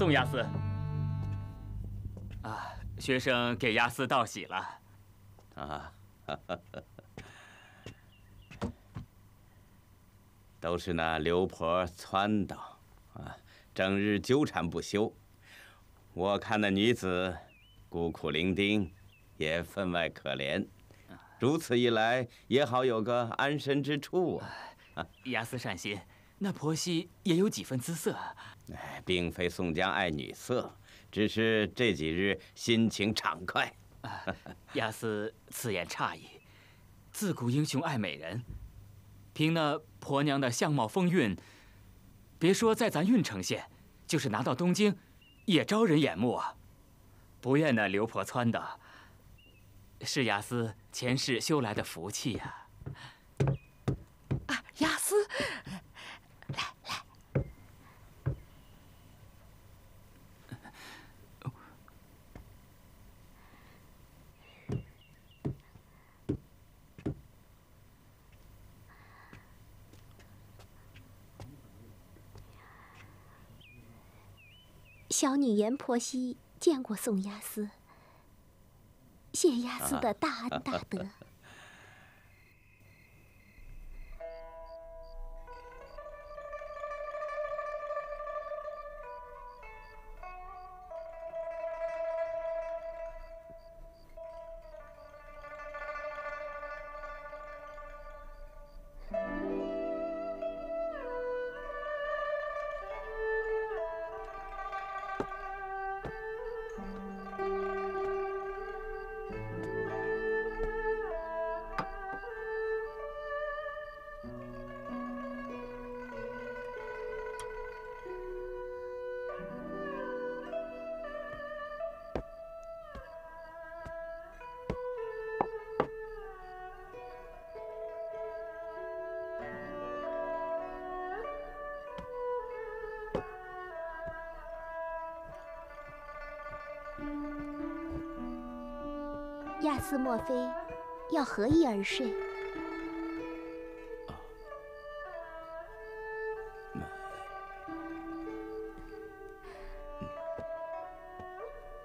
宋押司。啊，学生给押司道喜了。啊，都是那刘婆撺掇，啊，整日纠缠不休。我看那女子孤苦伶仃，也分外可怜。如此一来，也好有个安身之处啊！押司善心，那婆媳也有几分姿色。哎，并非宋江爱女色，只是这几日心情畅快。雅斯此言差矣。自古英雄爱美人，凭那婆娘的相貌风韵，别说在咱郓城县，就是拿到东京，也招人眼目啊！不怨那刘婆撺的。是雅思前世修来的福气呀！啊，雅思，小女阎婆惜见过宋押司。谢押司的大恩大德。亚莫非要何意而睡？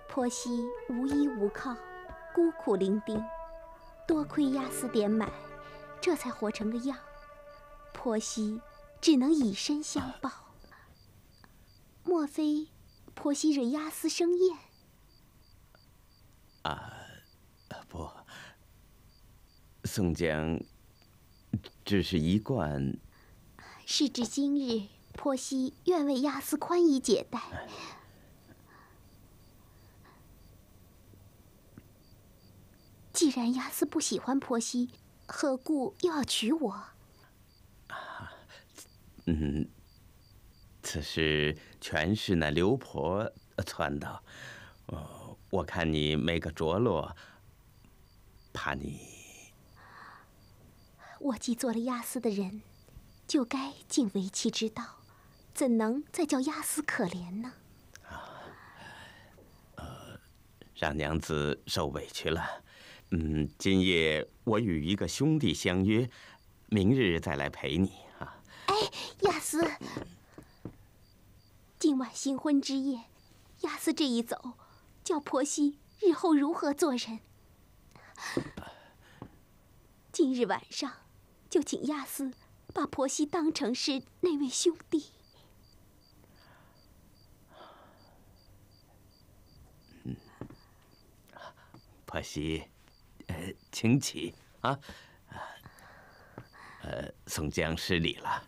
婆媳无依无靠，孤苦伶仃，多亏亚斯点买，这才活成个样。婆媳只能以身相报。莫非婆媳惹亚斯生厌？啊。不，宋江只是一贯。时至今日，婆媳愿为押司宽衣解带。既然押司不喜欢婆媳，何故又要娶我？嗯，此事全是那刘婆撺掇。哦，我看你没个着落。怕你，我既做了押司的人，就该尽为妻之道，怎能再叫押司可怜呢？啊，呃，让娘子受委屈了。嗯，今夜我与一个兄弟相约，明日再来陪你啊。哎，押司，今晚新婚之夜，押司这一走，叫婆媳日后如何做人？今日晚上，就请亚斯把婆媳当成是那位兄弟。婆媳，呃，请起啊。呃，宋江失礼了。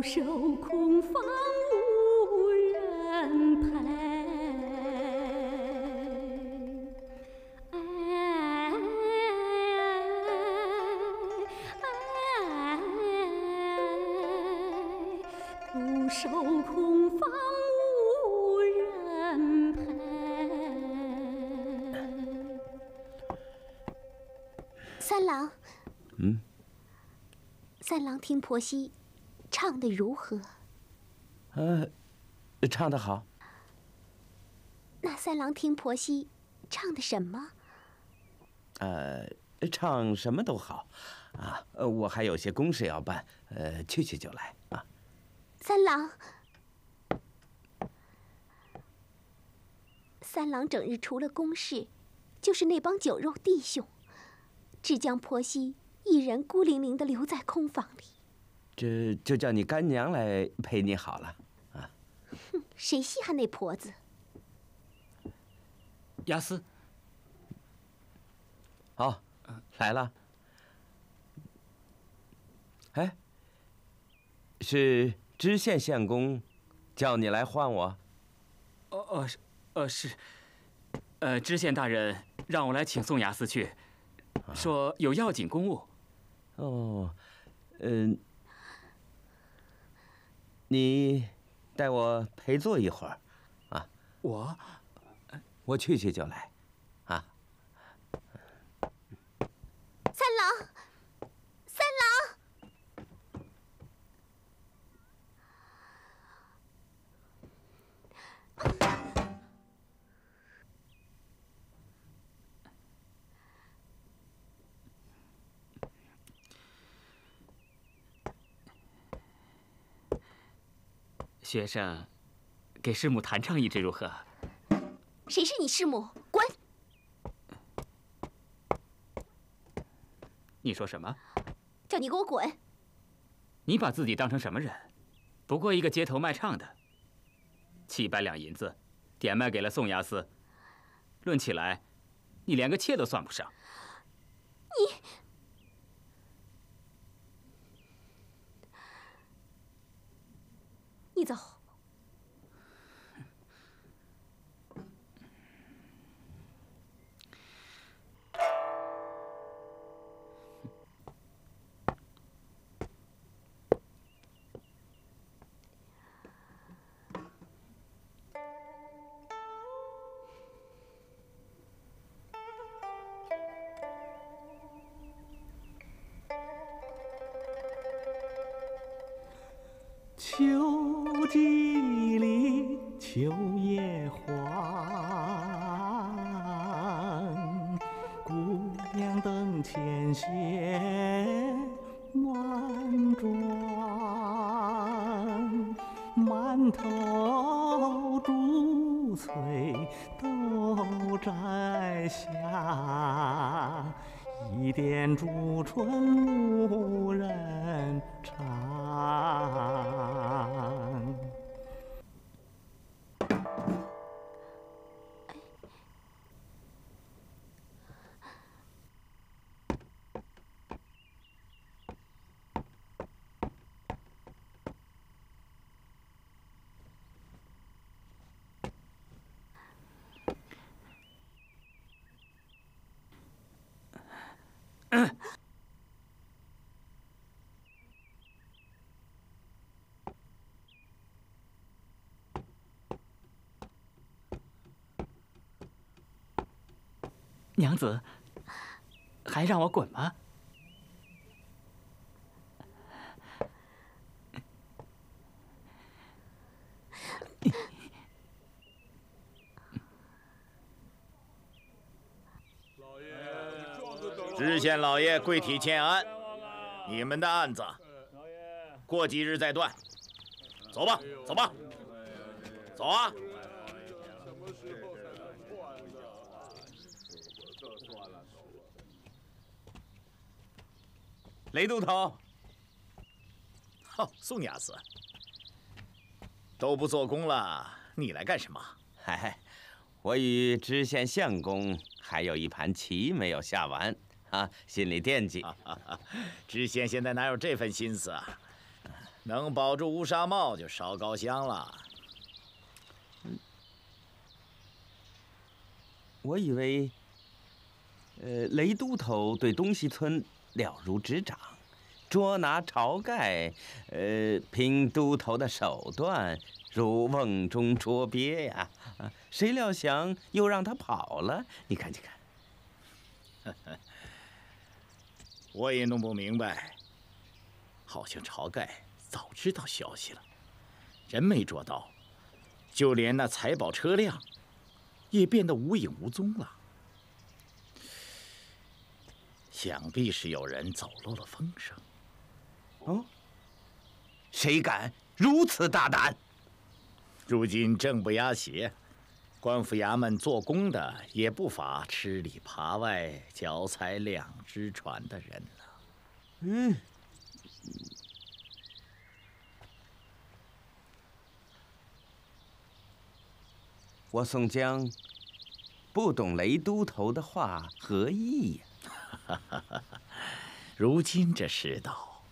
独守空房无人陪。哎哎，独守空房无人陪。三郎，嗯，三郎听婆媳唱的如何？呃，唱的好。那三郎听婆媳唱的什么？呃，唱什么都好，啊，呃我还有些公事要办，呃，去去就来啊。三郎，三郎整日除了公事，就是那帮酒肉弟兄，只将婆媳一人孤零零的留在空房里。这就叫你干娘来陪你好了啊！哼。谁稀罕那婆子？雅思，哦，来了。哎，是知县相公叫你来唤我？哦哦是，呃是，呃知县大人让我来请宋雅思去，说有要紧公务。哦，嗯，你带我陪坐一会儿，啊我我去去就来。啊，三郎，三郎，学生给师母弹唱一支如何？谁是你师母？滚！你说什么？叫你给我滚！你把自己当成什么人？不过一个街头卖唱的，七百两银子，点卖给了宋牙司。论起来，你连个妾都算不上。你你走前写满妆，满头珠翠都摘下，一点朱唇无人尝。娘子，还让我滚吗？知县老爷跪体欠安，你们的案子过几日再断。走吧，走吧，走啊！雷都头。好，宋押司，都不做工了，你来干什么？嗨，我与知县相公还有一盘棋没有下完啊，心里惦记。知县现在哪有这份心思啊？能保住乌纱帽就烧高香了。我以为，呃，雷都头对东西村了如指掌，捉拿晁盖，呃，凭都头的手段如瓮中捉鳖呀！谁料想又让他跑了？你看，你看，我也弄不明白，好像晁盖早知道消息了，人没捉到，就连那财宝车辆。也变得无影无踪了，想必是有人走漏了风声。哦，谁敢如此大胆？如今正不压邪，官府衙门做工的也不乏吃里扒外、脚踩两只船的人了。嗯。我宋江不懂雷都头的话何意呀？如今这世道，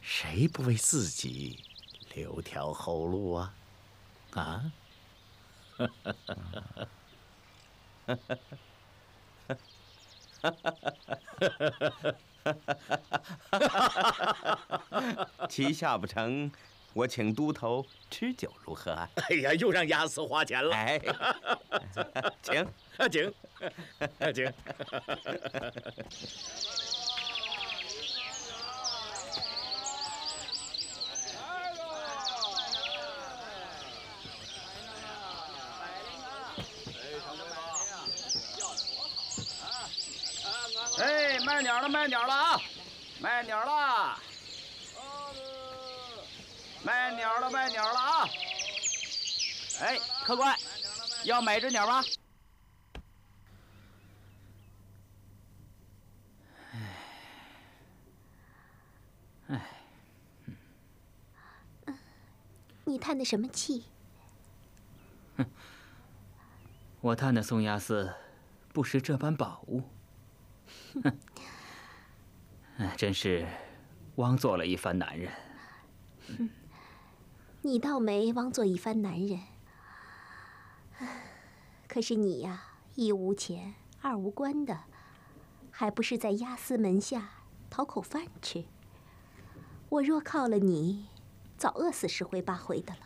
谁不为自己留条后路啊？啊？棋下不成。我请都头吃酒如何？哎呀，又让押司花钱了。哎，请，请，请。哎，卖鸟了，卖鸟了啊！卖鸟了。卖鸟了，卖鸟了啊！哎，客官，要买只鸟吗？哎，你叹的什么气？哼，我叹的宋押司不识这般宝物。哼，哎，真是枉做了一番男人。哼。你倒没枉做一番男人，可是你呀，一无钱，二无官的，还不是在押司门下讨口饭吃？我若靠了你，早饿死十回八回的了。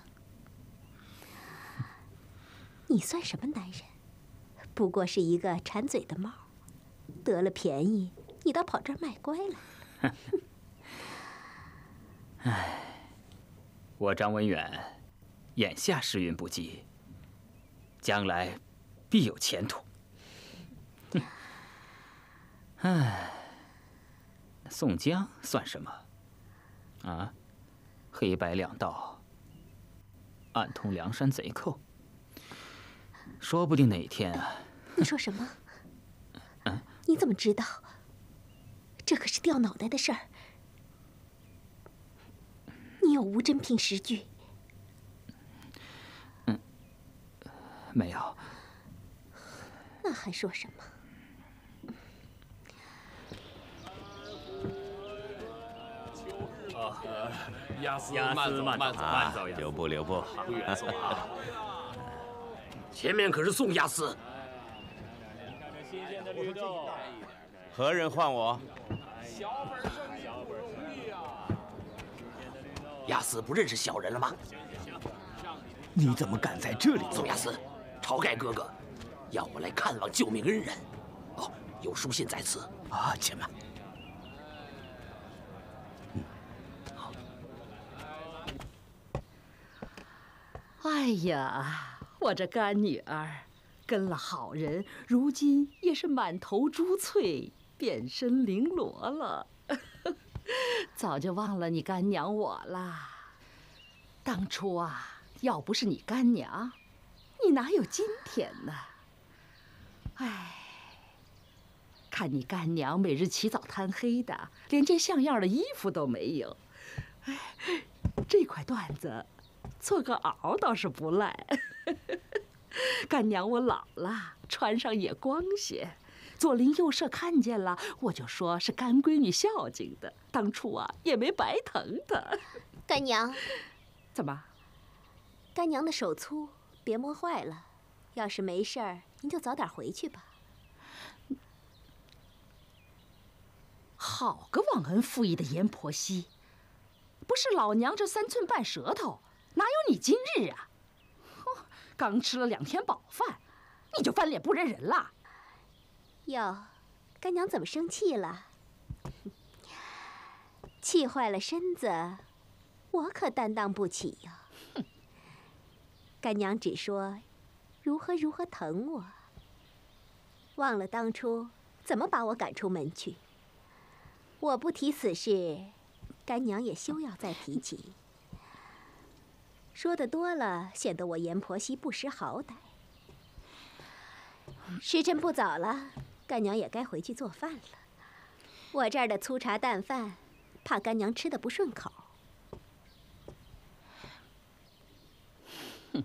你算什么男人？不过是一个馋嘴的猫，得了便宜，你倒跑这儿卖乖来。唉。我张文远，眼下时运不济，将来必有前途。唉，宋江算什么？啊，黑白两道，暗通梁山贼寇，说不定哪天啊！你说什么？嗯？你怎么知道？这可是掉脑袋的事儿。你有无真凭实据？嗯，没有。那还说什么？啊，押司慢走慢走慢走，留步留步，不远送啊。前面可是宋押司。何人唤我？亚斯不认识小人了吗？你怎么敢在这里？宋亚斯，晁盖哥哥要我来看望救命恩人。哦，有书信在此。啊，且慢。哎呀，我这干女儿跟了好人，如今也是满头珠翠，变身绫罗了。早就忘了你干娘我了。当初啊，要不是你干娘，你哪有今天呢？哎，看你干娘每日起早贪黑的，连件像样的衣服都没有。哎，这块缎子，做个袄倒是不赖。干娘，我老了，穿上也光些。左邻右舍看见了，我就说是干闺女孝敬的，当初啊也没白疼她。干娘，怎么？干娘的手粗，别磨坏了。要是没事儿，您就早点回去吧。好个忘恩负义的阎婆惜！不是老娘这三寸半舌头，哪有你今日啊？哼，刚吃了两天饱饭，你就翻脸不认人了？哟，干娘怎么生气了？气坏了身子，我可担当不起呀。干娘只说。如何如何疼我？忘了当初怎么把我赶出门去。我不提此事，干娘也休要再提起。说的多了，显得我阎婆惜不识好歹。时辰不早了，干娘也该回去做饭了。我这儿的粗茶淡饭，怕干娘吃的不顺口。哼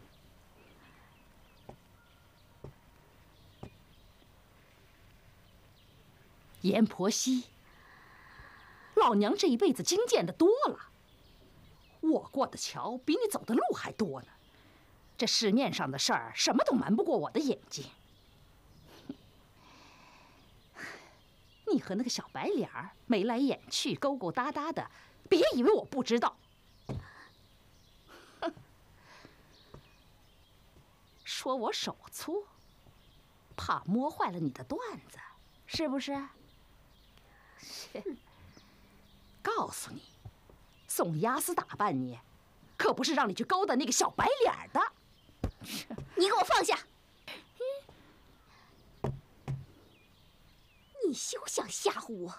阎婆惜，老娘这一辈子经见的多了，我过的桥比你走的路还多呢。这市面上的事儿，什么都瞒不过我的眼睛。你和那个小白脸眉来眼去、勾勾搭搭的，别以为我不知道。哼，说我手粗，怕摸坏了你的缎子，是不是？切！告诉你，宋押司打扮你，可不是让你去勾搭那个小白脸的。你给我放下！你休想吓唬我！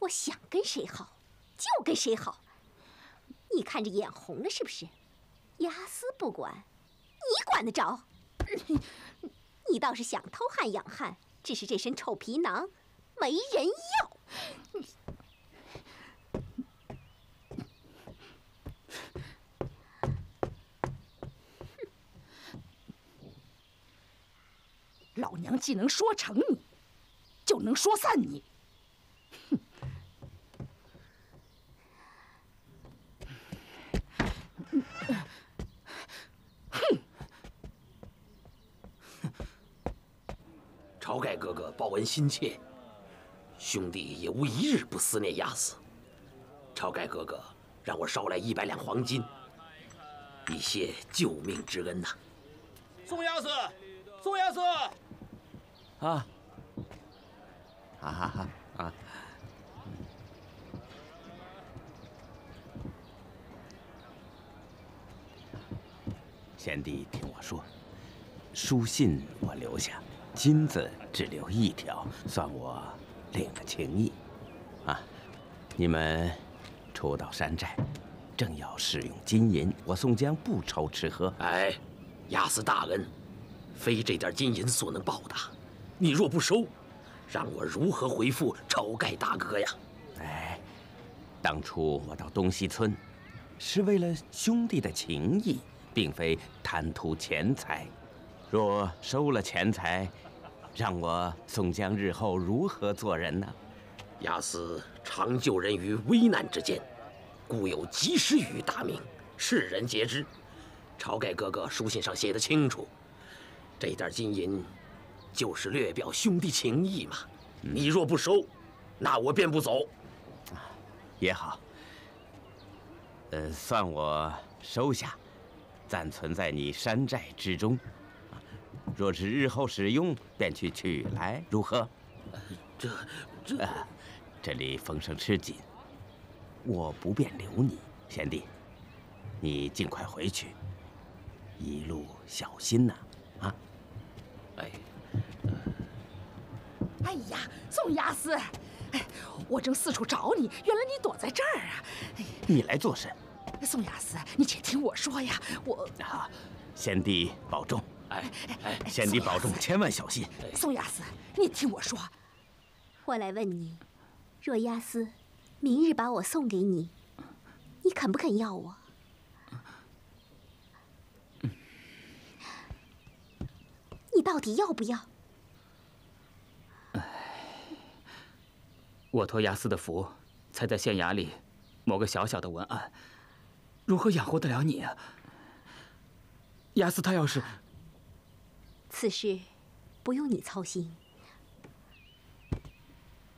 我想跟谁好，就跟谁好。你看着眼红了是不是？押司不管，你管得着？你倒是想偷汉养汉，只是这身臭皮囊。没人要！老娘既能说成你，就能说散你。哼！晁盖哥哥报恩心切。兄弟也无一日不思念押司。晁盖哥哥让我捎来一百两黄金，以谢救命之恩呐。宋押司，宋押司，啊，啊哈哈啊！贤弟，听我说，书信我留下，金子只留一条，算我。领了情谊，啊！你们初到山寨，正要使用金银，我宋江不愁吃喝。哎，押司大恩，非这点金银所能报答。你若不收，让我如何回复晁盖大哥呀？哎，当初我到东西村，是为了兄弟的情谊，并非贪图钱财。若收了钱财，让我宋江日后如何做人呢？押司常救人于危难之间，故有及时雨大名，世人皆知。晁盖哥哥书信上写的清楚，这点金银就是略表兄弟情谊嘛。你若不收，那我便不走。也好，呃，算我收下，暂存在你山寨之中。若是日后使用，便去取来，如何？这这，这里风声吃紧，我不便留你，贤弟，你尽快回去，一路小心呐！啊！哎，哎呀，宋押司，哎，我正四处找你，原来你躲在这儿啊！你来做甚？宋押司，你且听我说呀，我啊，贤弟保重。哎哎，贤弟保重，千万小心。宋押司，你听我说，我来问你，若押司明日把我送给你，你肯不肯要我？你到底要不要？我托亚斯的福，才在县衙里某个小小的文案，如何养活得了你啊？亚斯他要是……此事不用你操心，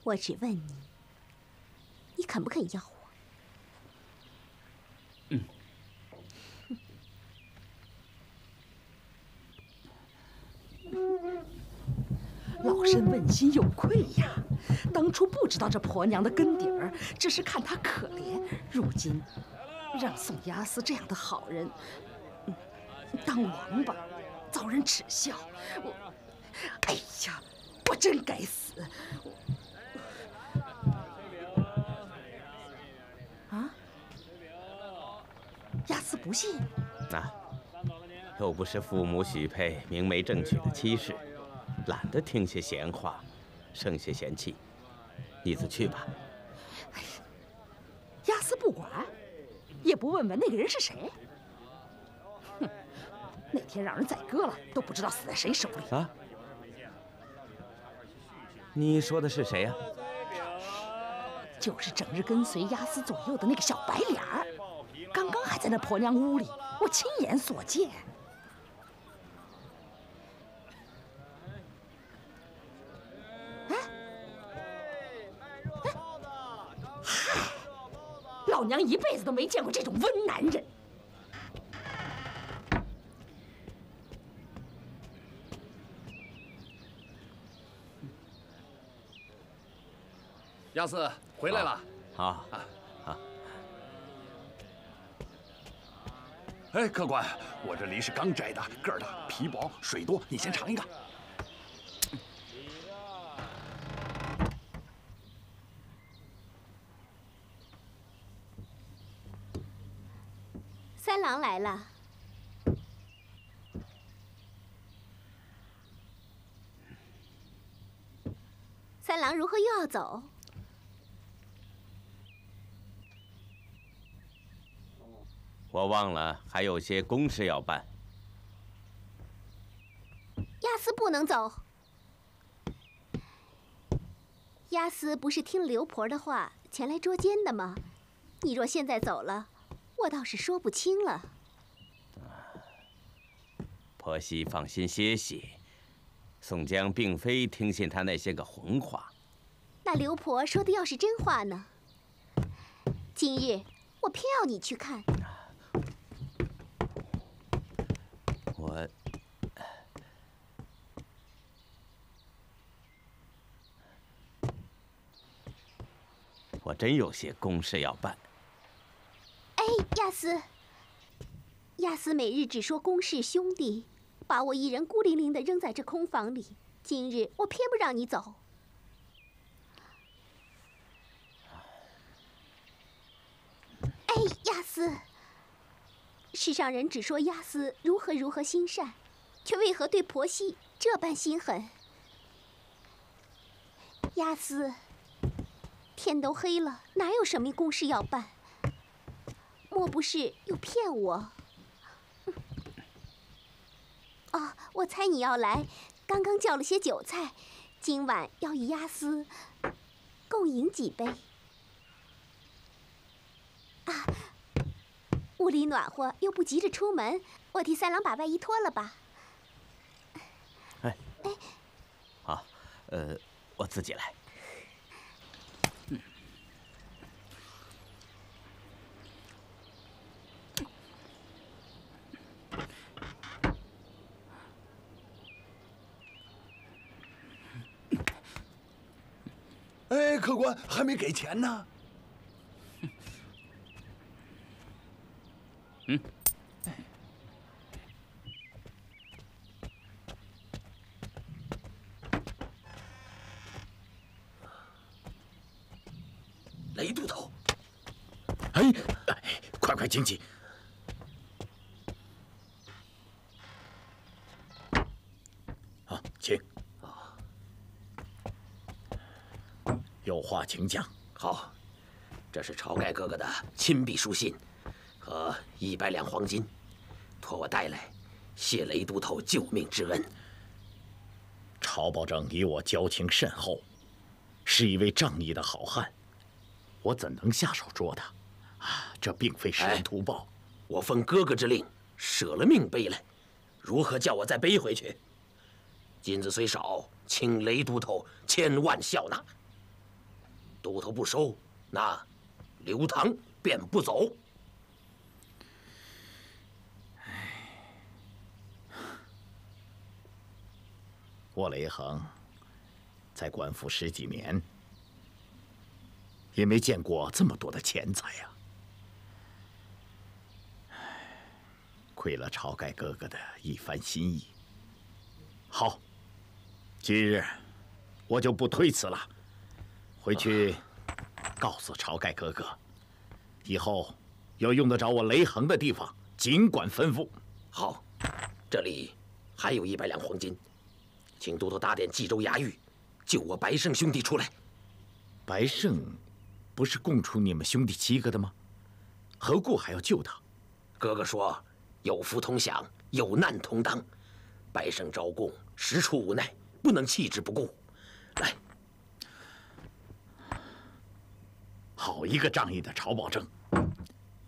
我只问你，你肯不肯要我？嗯。老身问心有愧呀，当初不知道这婆娘的根底儿，只是看她可怜。如今让宋押司这样的好人当王八，遭人耻笑。我，哎呀，我真该死！啊？押司不信？那又不是父母许配、明媒正娶的妻室。懒得听些闲话，生些闲气，你自去吧。押司不管，也不问问那个人是谁。哼，那天让人宰割了，都不知道死在谁手里。啊？你说的是谁呀？就是整日跟随押司左右的那个小白脸儿，刚刚还在那婆娘屋里，我亲眼所见。老娘一辈子都没见过这种温男人。亚四回来了。好。啊。哎，客官，我这梨是刚摘的，个儿大，皮薄，水多，你先尝一个。三郎来了。三郎如何又要走？我忘了还有些公事要办。亚斯不能走。亚斯不是听刘婆的话前来捉奸的吗？你若现在走了。我倒是说不清了。婆媳放心歇息，宋江并非听信他那些个混话。那刘婆说的要是真话呢？今日我偏要你去看。我，我真有些公事要办。哎亚斯，亚斯每日只说公事兄弟，把我一人孤零零的扔在这空房里。今日我偏不让你走。哎，亚斯，世上人只说亚斯如何如何心善，却为何对婆媳这般心狠？亚斯，天都黑了，哪有什么公事要办？莫不是又骗我？哦，我猜你要来，刚刚叫了些酒菜，今晚要与押司共饮几杯。啊，屋里暖和，又不急着出门，我替三郎把外衣脱了吧。哎，哎，好，呃，我自己来。哎，客官还没给钱呢。嗯。雷都头。哎，快快请起。好，请。有话请讲。好，这是晁盖哥哥的亲笔书信，和一百两黄金，托我带来，谢雷都头救命之恩。晁保正与我交情甚厚，是一位仗义的好汉，我怎能下手捉他？啊，这并非施恩图报。我奉哥哥之令，舍了命背来，如何叫我再背回去？金子虽少，请雷都头千万笑纳。都头不收，那刘唐便不走。我雷横在官府十几年，也没见过这么多的钱财呀！亏了晁盖哥哥的一番心意。好，今日我就不推辞了，回去告诉晁盖哥哥，以后有用得着我雷横的地方，尽管吩咐。好，这里还有一百两黄金。请都督打点冀州衙狱，救我白胜兄弟出来。白胜，不是供出你们兄弟七个的吗？何故还要救他？哥哥说，有福同享，有难同当。白胜招供，实出无奈，不能弃之不顾。来，好一个仗义的晁保正！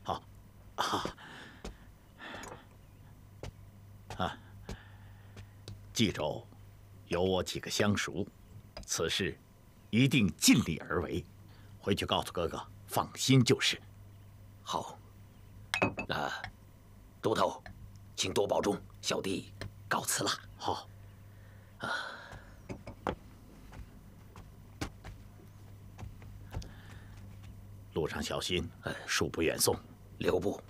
好，啊，啊，冀州。有我几个相熟，此事一定尽力而为。回去告诉哥哥，放心就是。好，那都头，请多保重，小弟告辞了。好。啊，路上小心，恕不远送。留步。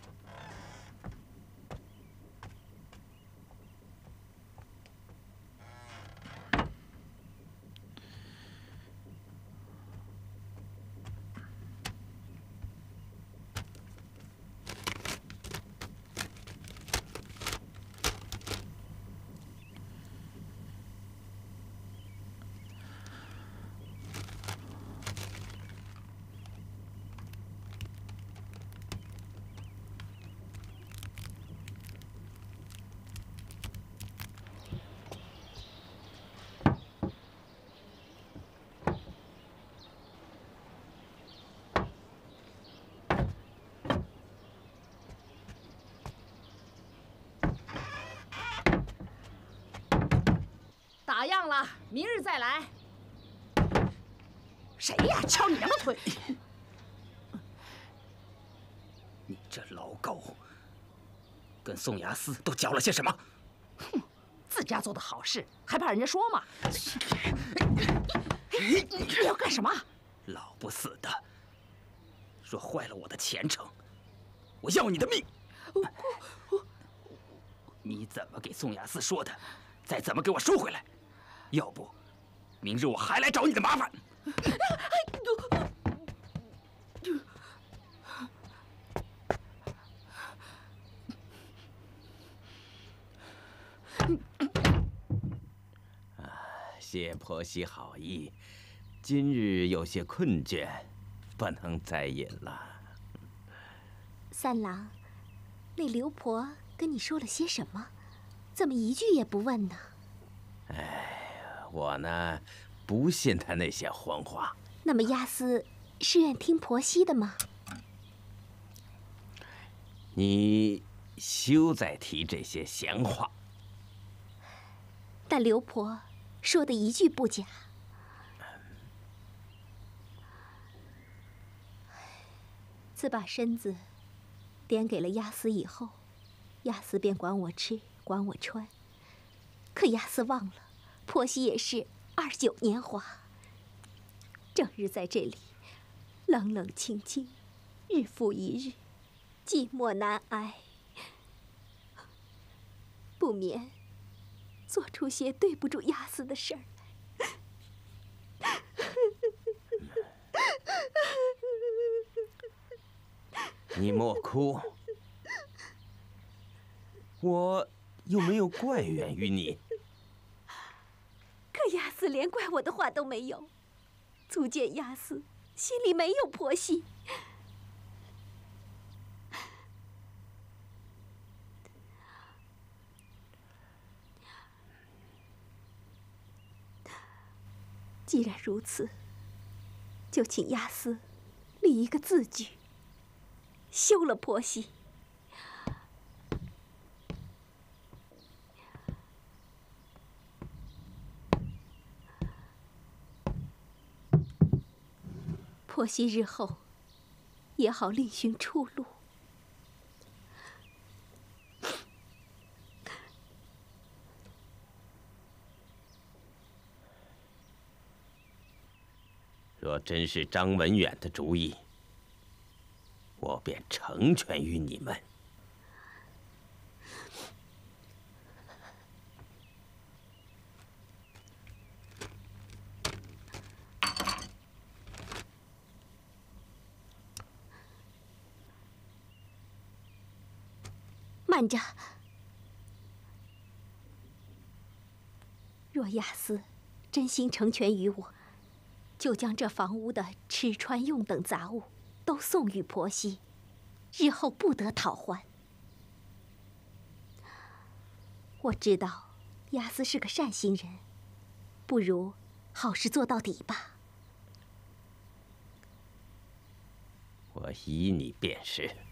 打烊了，明日再来。谁呀？敲你娘的腿！你这老狗，跟宋衙司都搅了些什么？哼，自家做的好事，还怕人家说吗？你你要干什么？老不死的！若坏了我的前程，我要你的命！你怎么给宋衙司说的？再怎么给我收回来！要不，明日我还来找你的麻烦。啊，谢婆媳好意，今日有些困倦，不能再饮了。三郎，那刘婆跟你说了些什么？怎么一句也不问呢？哎。我呢，不信他那些谎话。那么亚斯是愿听婆媳的吗？你休再提这些闲话。但刘婆说的一句不假。自把身子点给了亚斯以后，亚斯便管我吃，管我穿。可亚斯忘了。婆媳也是二九年华，整日在这里冷冷清清，日复一日，寂寞难挨，不免做出些对不住亚斯的事儿来。你莫哭，我又没有怪怨于你。亚斯连怪我的话都没有，足见亚斯心里没有婆媳。既然如此，就请亚斯立一个字据，休了婆媳。婆媳日后也好另寻出路。若真是张文远的主意，我便成全于你们。慢着，若亚斯真心成全于我，就将这房屋的吃穿用等杂物都送与婆媳，日后不得讨还。我知道亚斯是个善心人，不如好事做到底吧。我依你便是。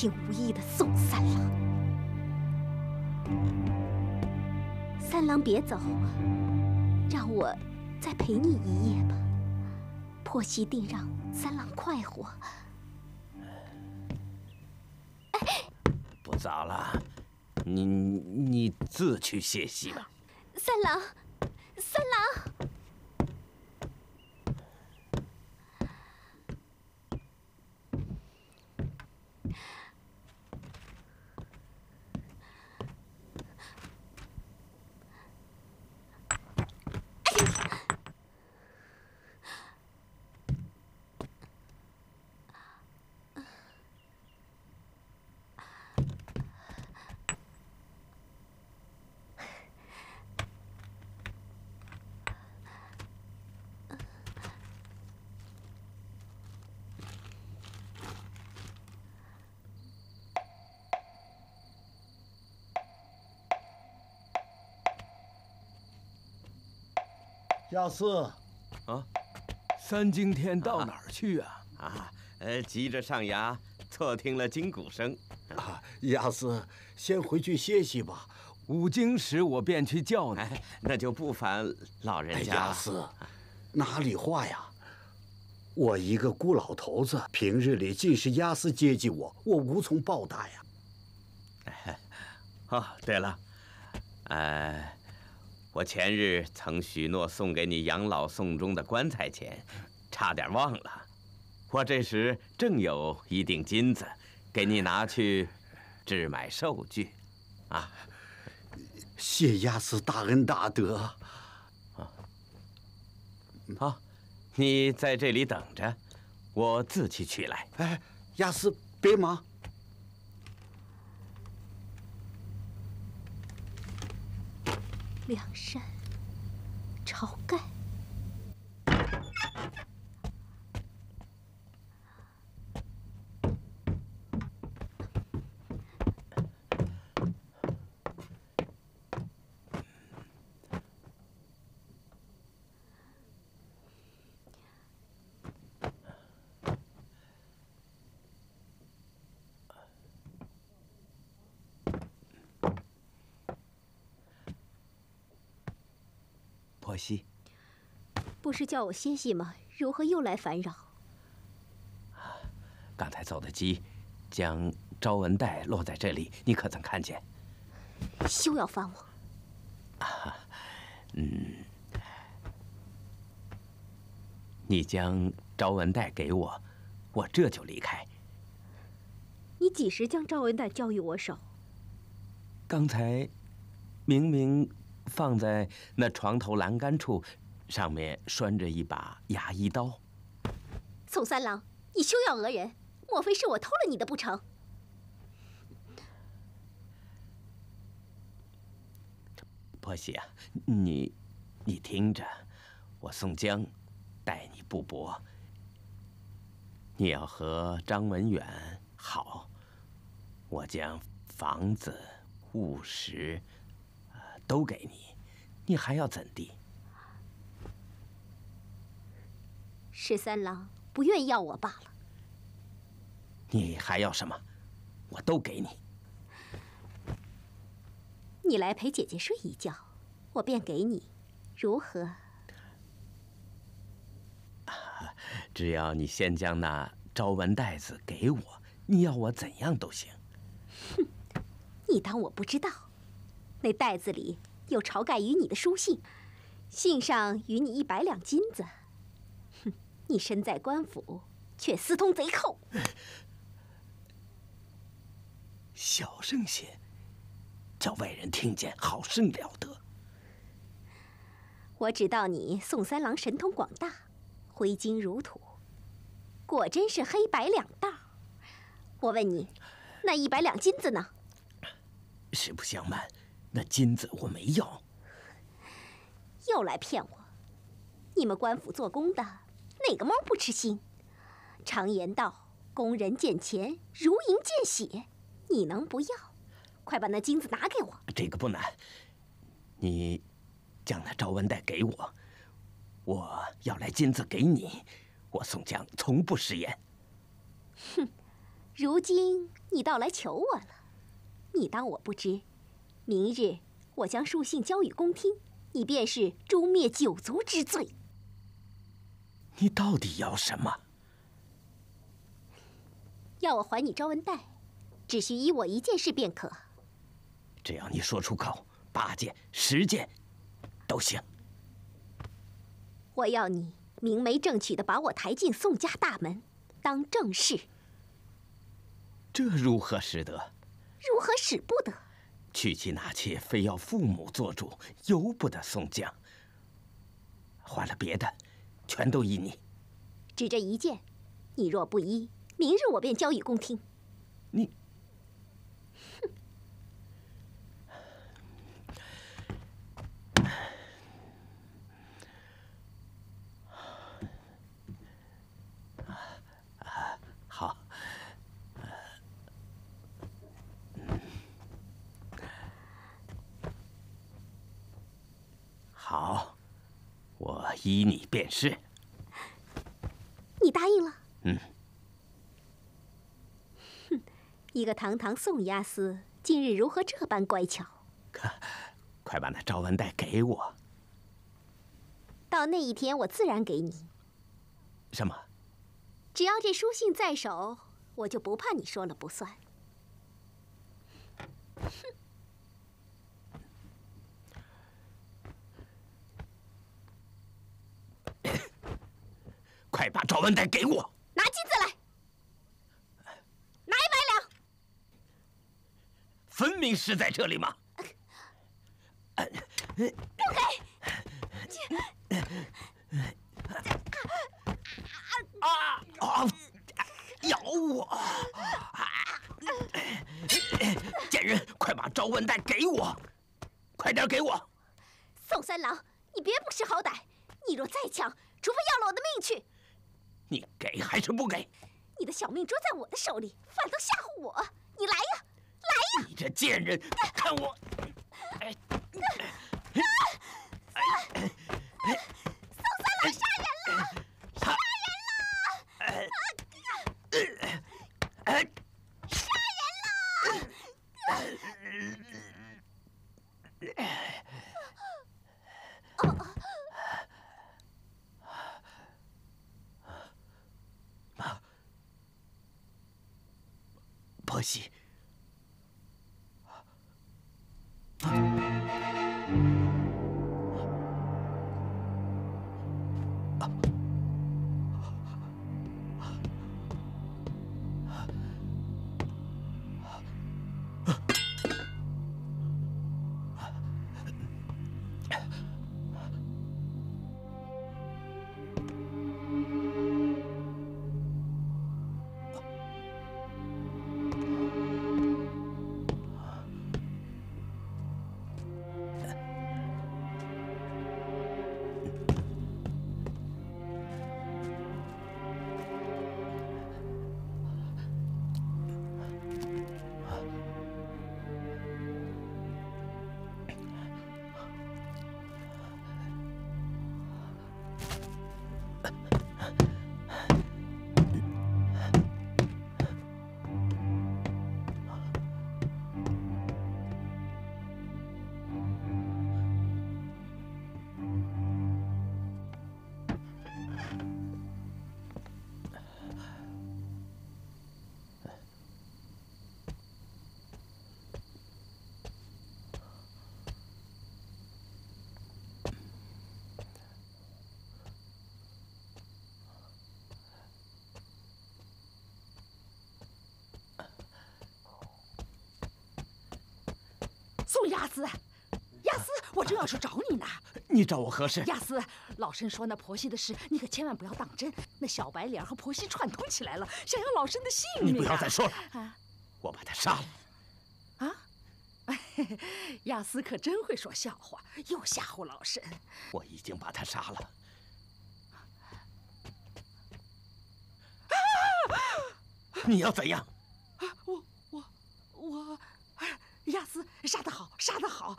情无义的送三郎！三郎别走，让我再陪你一夜吧。婆媳定让三郎快活。不早了，你你自去歇息吧。三郎，三郎。亚斯，啊，三更天到哪儿去啊？啊，呃，急着上衙，错听了金鼓声。啊，亚斯，先回去歇息吧。五更时我便去叫你。哎，那就不烦老人家。亚斯，哪里话呀？我一个孤老头子，平日里尽是亚斯接济我，我无从报答呀。哦，对了，呃。我前日曾许诺送给你养老送终的棺材钱，差点忘了。我这时正有一锭金子，给你拿去置买寿具，啊！谢亚斯大恩大德。啊，好，你在这里等着，我自去取来。哎，亚斯别忙。梁山，晁盖。西，不是叫我歇息吗？如何又来烦扰？刚才走的鸡，将招文带落在这里，你可曾看见？休要烦我！嗯，你将招文带给我，我这就离开。你几时将招文带交于我手？刚才明明放在那床头栏杆处，上面拴着一把牙医刀。宋三郎，你休要讹人！莫非是我偷了你的不成？婆媳啊，你，你听着，我宋江待你不薄。你要和张文远好，我将房子、物食，呃，都给你，你还要怎地？十三郎不愿要我罢了。你还要什么？我都给你。你来陪姐姐睡一觉，我便给你，如何？只要你先将那招文袋子给我，你要我怎样都行。哼，你当我不知道？那袋子里有晁盖与你的书信，信上与你一百两金子。哼，你身在官府，却私通贼寇。小声些。叫外人听见，好生了得。我只道你宋三郎神通广大，挥金如土，果真是黑白两道。我问你，那一百两金子呢？实不相瞒，那金子我没要。又来骗我！你们官府做工的，哪个猫不吃腥？常言道，工人见钱如蝇见血，你能不要？快把那金子拿给我！这个不难，你将那招文袋给我，我要来金子给你。我宋江从不食言。哼，如今你倒来求我了，你当我不知？明日我将书信交与公听，你便是诛灭九族之罪。你到底要什么？要我还你招文袋，只需依我一件事便可。只要你说出口，八件、十件，都行。我要你明媒正娶的把我抬进宋家大门，当正室。这如何使得？如何使不得？娶妻纳妾，非要父母做主，由不得宋江。换了别的，全都依你。只这一件，你若不依，明日我便交与公听。你。依你便是。你答应了？嗯。哼，一个堂堂宋押司，今日如何这般乖巧？快把那招文袋给我。到那一天，我自然给你。什么？只要这书信在手，我就不怕你说了不算。哼。快把招文袋给我！拿金子来，拿一百两。分明是在这里嘛！不给！啊啊！咬我！贱人，快把招文袋给我！快点给我！宋三郎，你别不识好歹！你若再抢，除非要了我的命去！你给还是不给？你的小命捉在我的手里，反倒吓唬我！你来呀，来呀！你这贱人，看我！哎，宋三郎杀人了！杀人了！杀人了！婆媳。宋亚斯，亚斯，我正要去找你呢。你找我何事？亚斯，老身说那婆媳的事，你可千万不要当真。那小白脸和婆媳串通起来了，想要老身的性命。你不要再说了，啊、我把他杀了。啊？亚斯可真会说笑话，又吓唬老身。我已经把他杀了。啊！你要怎样？啊！我我我。亚斯杀得好，杀得好！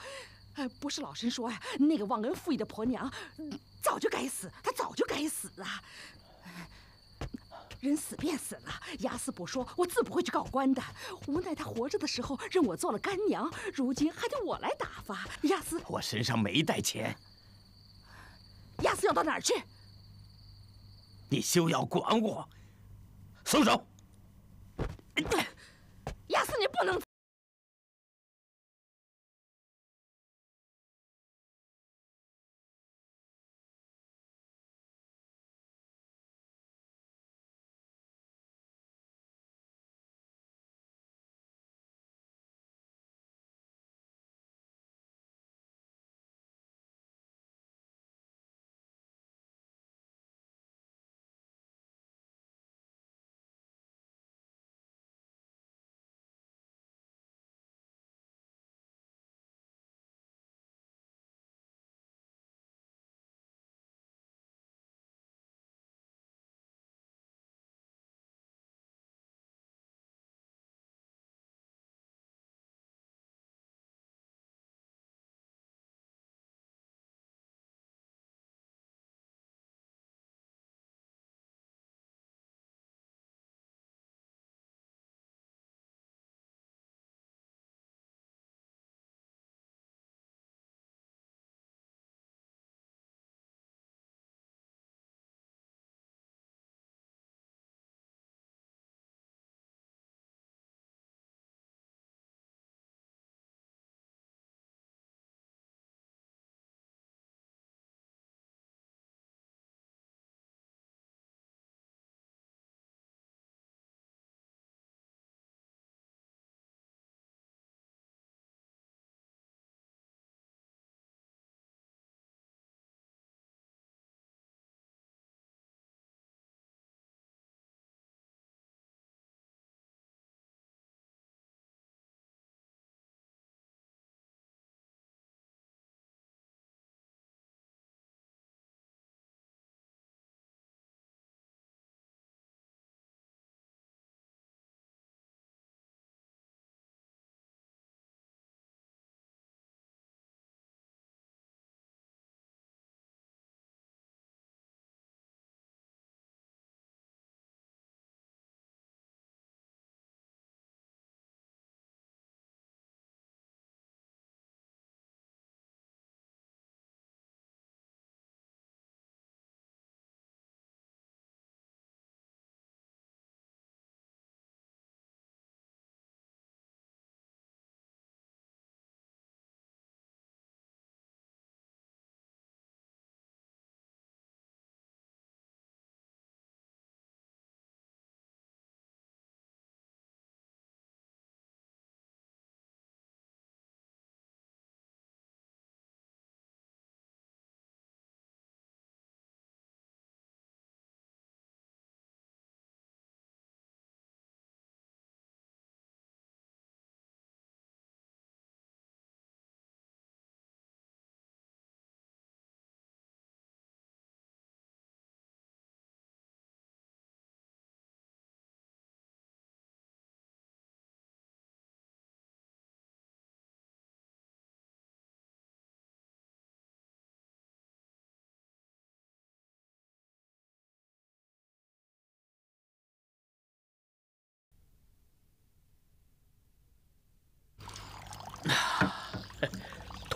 呃，不是老身说呀，那个忘恩负义的婆娘，早就该死，她早就该死啊！人死便死了，亚斯不说，我自不会去告官的。无奈她活着的时候认我做了干娘，如今还得我来打发。亚斯，我身上没带钱。亚斯要到哪儿去？你休要管我！松手！亚斯，你不能。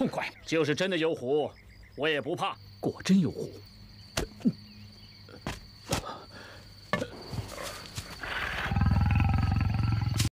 痛快。就是真的有虎，我也不怕。果真有虎。